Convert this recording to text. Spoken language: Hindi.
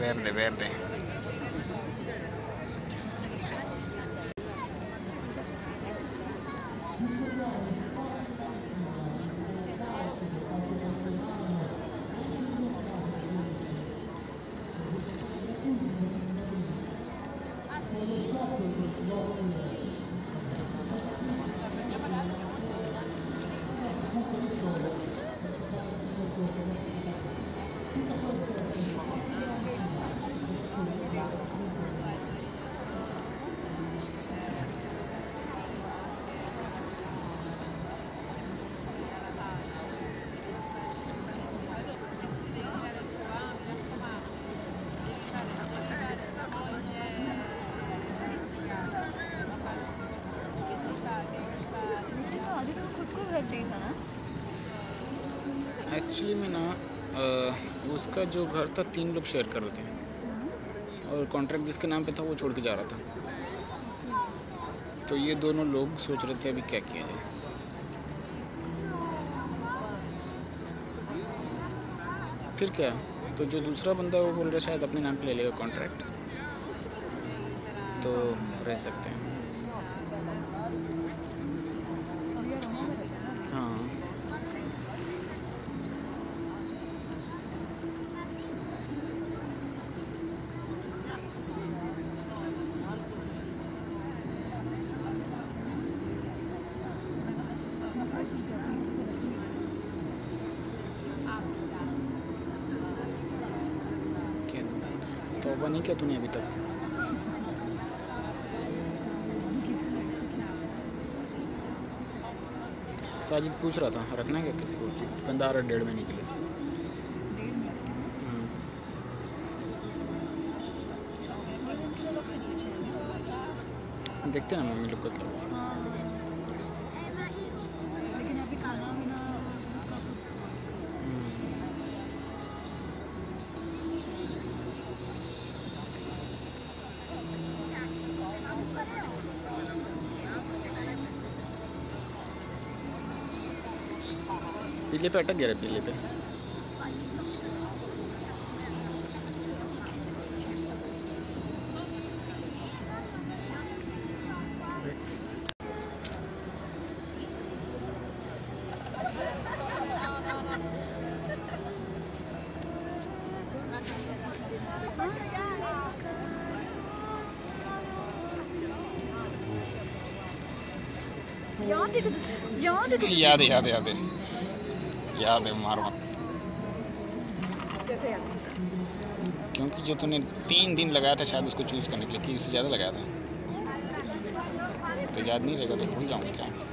Verde, verde. चाहिए था ना? एक्चुअली में ना उसका जो घर था तीन लोग शेयर कर रहे थे। और कॉन्ट्रैक्ट जिसके नाम पे था वो छोड़ के जा रहा था। तो ये दोनों लोग सोच रहे थे अभी क्या किया जाए। फिर क्या तो जो दूसरा बंदा है वो बोल रहा है शायद अपने नाम पे ले लेगा कॉन्ट्रैक्ट तो रह सकते हैं अब यार रोमा में रहता है ना हाँ क्या तौबा नहीं किया तूने अभी तक? साजिद पूछ रहा था रखना है क्या किसी को? बंदा आ रहा है डेढ़ महीने के लिए। हम्म, देखते हैं मम्मी लोग का क्या हुआ। हाँ लेकिन अभी खाना वाना उसका कुछ हम्म, पीले पे अटक गया पीले पे। याद याद याद याद याद है याद? मत क्योंकि जो तूने तीन दिन लगाया था शायद उसको चूज़ करने के लिए कि उससे ज़्यादा लगाया था। तो याद नहीं रहेगा तो भूल जाऊँगा क्या।